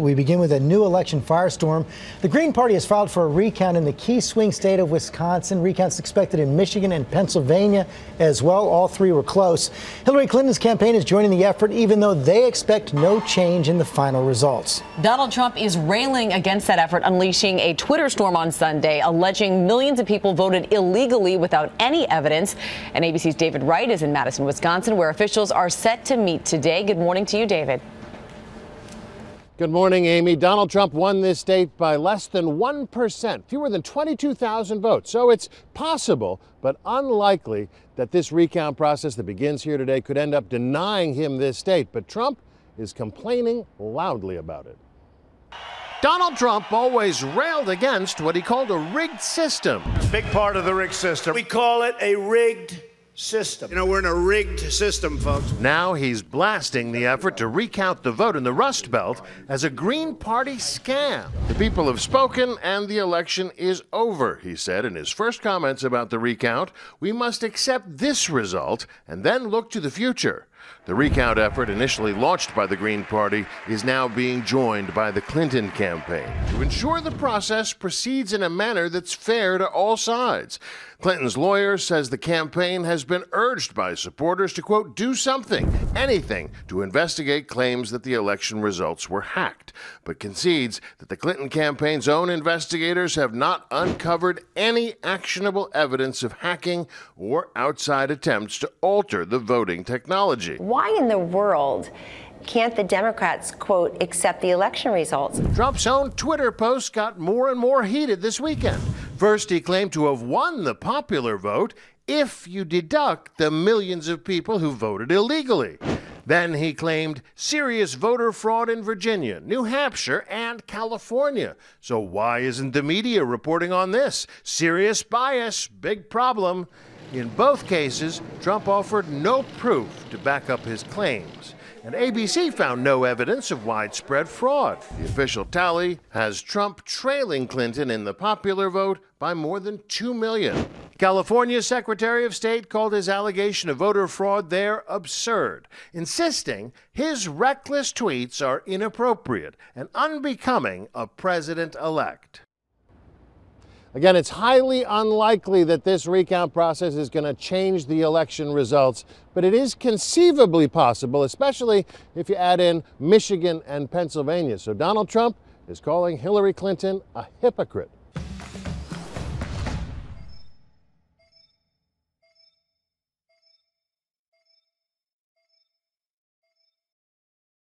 We begin with a new election firestorm. The Green Party has filed for a recount in the key swing state of Wisconsin. Recounts expected in Michigan and Pennsylvania as well. All three were close. Hillary Clinton's campaign is joining the effort, even though they expect no change in the final results. Donald Trump is railing against that effort, unleashing a Twitter storm on Sunday, alleging millions of people voted illegally without any evidence. And ABC's David Wright is in Madison, Wisconsin, where officials are set to meet today. Good morning to you, David. Good morning, Amy. Donald Trump won this state by less than 1%, fewer than 22,000 votes. So it's possible, but unlikely, that this recount process that begins here today could end up denying him this state. But Trump is complaining loudly about it. Donald Trump always railed against what he called a rigged system. Big part of the rigged system. We call it a rigged system. You know, we're in a rigged system, folks. Now he's blasting the effort to recount the vote in the Rust Belt as a Green Party scam. The people have spoken and the election is over, he said in his first comments about the recount. We must accept this result and then look to the future. The recount effort, initially launched by the Green Party, is now being joined by the Clinton campaign to ensure the process proceeds in a manner that's fair to all sides. Clinton's lawyer says the campaign has been urged by supporters to, quote, do something, anything, to investigate claims that the election results were hacked, but concedes that the Clinton campaign's own investigators have not uncovered any actionable evidence of hacking or outside attempts to alter the voting technology. Why in the world? can't the Democrats, quote, accept the election results? Trump's own Twitter posts got more and more heated this weekend. First, he claimed to have won the popular vote if you deduct the millions of people who voted illegally. Then he claimed serious voter fraud in Virginia, New Hampshire, and California. So why isn't the media reporting on this? Serious bias, big problem. In both cases, Trump offered no proof to back up his claims and ABC found no evidence of widespread fraud. The official tally has Trump trailing Clinton in the popular vote by more than 2 million. California's Secretary of State called his allegation of voter fraud there absurd, insisting his reckless tweets are inappropriate and unbecoming a president elect. Again, it's highly unlikely that this recount process is going to change the election results, but it is conceivably possible, especially if you add in Michigan and Pennsylvania. So Donald Trump is calling Hillary Clinton a hypocrite.